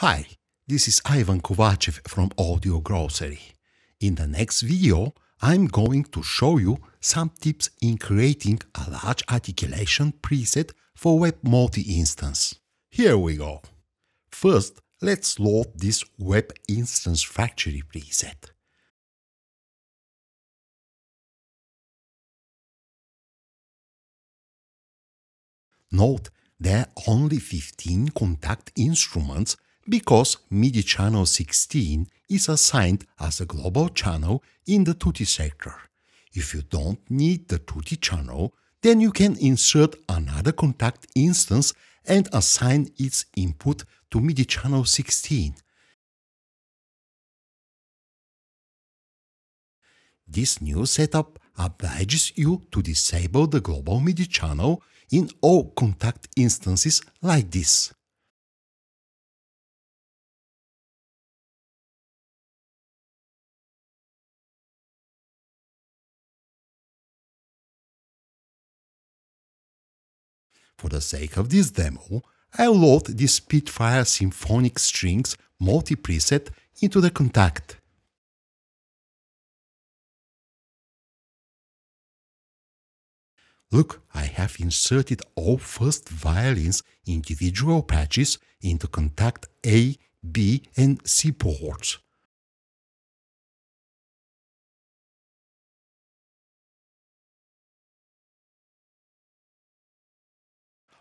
Hi, this is Ivan Kovachev from Audio Grocery. In the next video, I'm going to show you some tips in creating a large articulation preset for VEP multi-instance. Here we go. First, let's load this VEP Instance Factory preset. Note there are only 15 Kontakt instruments because MIDI channel 16 is assigned as a global channel in the Tutti sector. If you don't need the Tutti channel, then you can insert another Kontakt instance and assign its input to MIDI channel 16. This new setup obliges you to disable the global MIDI channel in all Kontakt instances like this. For the sake of this demo, I'll load the Spitfire Symphonic Strings multi-preset into the Kontakt. Look, I have inserted all first violins individual patches into Kontakt A, B and C ports.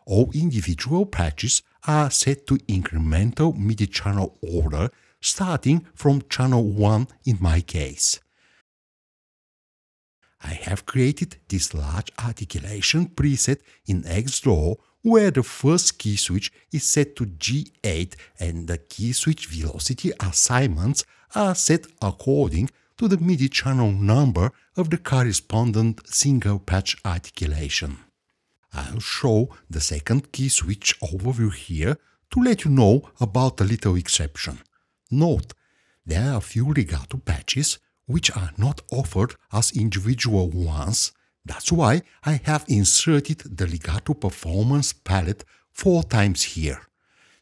All individual patches are set to incremental MIDI channel order starting from channel 1 in my case. I have created this large articulation preset in X-DAW where the first key switch is set to G8 and the key switch velocity assignments are set according to the MIDI channel number of the correspondent single patch articulation. I'll show the second key switch overview here to let you know about a little exception. Note, there are a few legato patches which are not offered as individual ones. That's why I have inserted the legato performance palette four times here.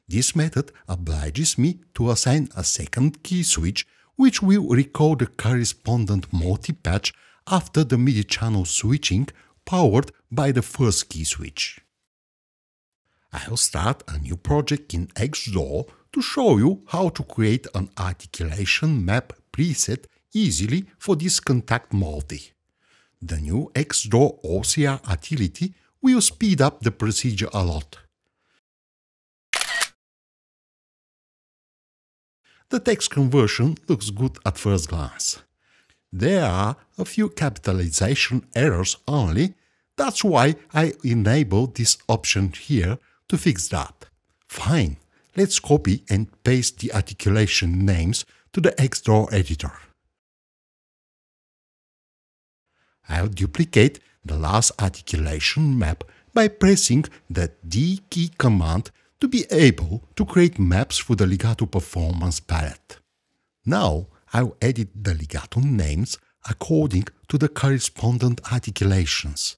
This method obliges me to assign a second key switch which will recall the correspondent multi-patch after the MIDI channel switching powered by the first key switch. I'll start a new project in X-DAW to show you how to create an articulation map preset easily for this Kontakt multi. The new X-DAW OCR utility will speed up the procedure a lot. The text conversion looks good at first glance. There are a few capitalization errors only, that's why I enable this option here to fix that. Fine, let's copy and paste the articulation names to the X-DAW editor. I'll duplicate the last articulation map by pressing the D key command to be able to create maps for the legato performance palette. Now I'll edit the legato names according to the correspondent articulations.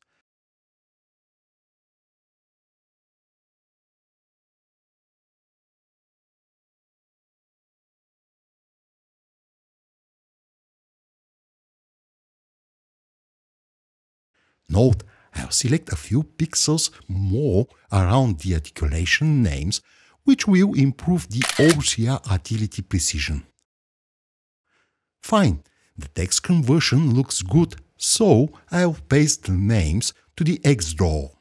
Note, I'll select a few pixels more around the articulation names, which will improve the OCR utility precision. Fine, the text conversion looks good, so I'll paste the names to the X-DAW.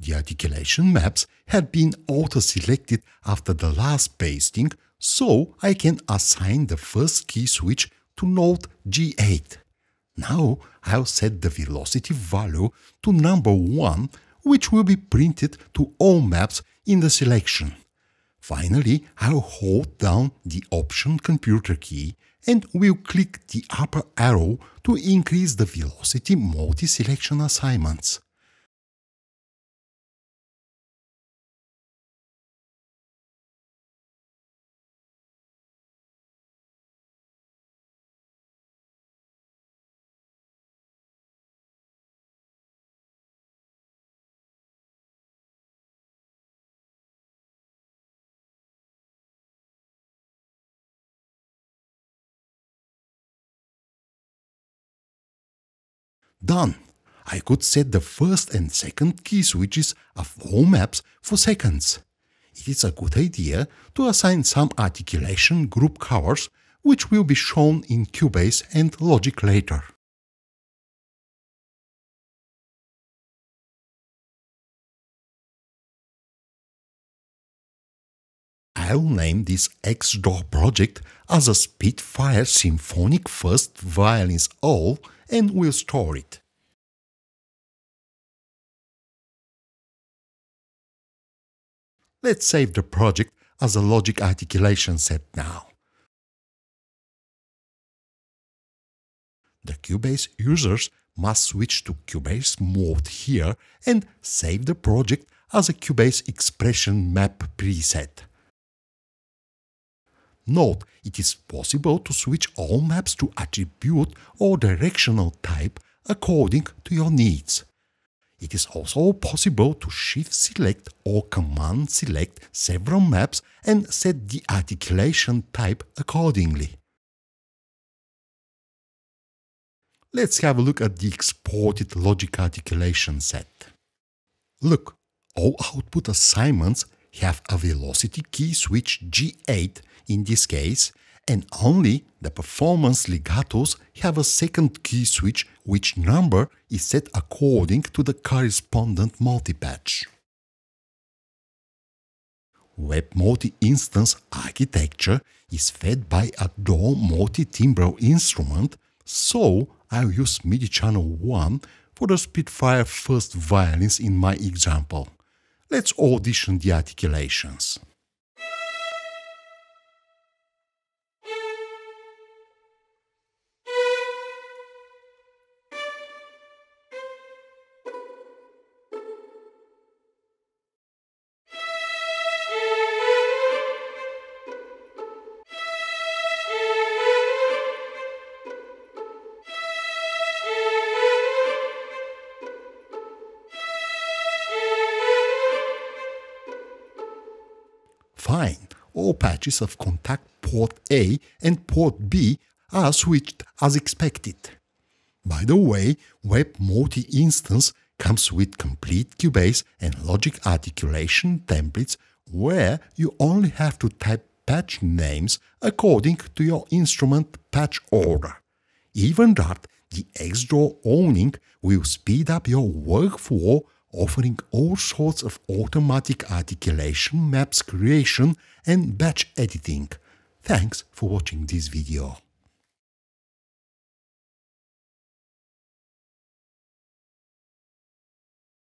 The articulation maps had been auto-selected after the last pasting, so I can assign the first key switch to node G8. Now I'll set the velocity value to number 1, which will be printed to all maps in the selection. Finally, I'll hold down the Option computer key and will click the upper arrow to increase the velocity multi-selection assignments. Done! I could set the first and second key switches of all maps for seconds. It is a good idea to assign some articulation group covers which will be shown in Cubase and Logic later. I'll name this X-DAW project as a Spitfire Symphonic First Violins All and we'll store it. Let's save the project as a logic articulation set now. The Cubase users must switch to Cubase mode here and save the project as a Cubase expression map preset. Note, it is possible to switch all maps to attribute or directional type according to your needs. It is also possible to shift select or command select several maps and set the articulation type accordingly. Let's have a look at the exported logic articulation set. Look, all output assignments have a velocity key switch G8 in this case, and only the performance legatos have a second key switch which number is set according to the correspondent multipatch. VEP multi-instance architecture is fed by a DAW multi-timbral instrument, so I'll use MIDI channel 1 for the Spitfire first violins in my example. Let's audition the articulations. Fine, all patches of Kontakt port A and port B are switched as expected. By the way, VEP Multi-Instance comes with complete Cubase and Logic articulation templates where you only have to type patch names according to your instrument patch order. Even that, the X-DAW owning will speed up your workflow offering all sorts of automatic articulation, maps creation and batch editing. Thanks for watching this video.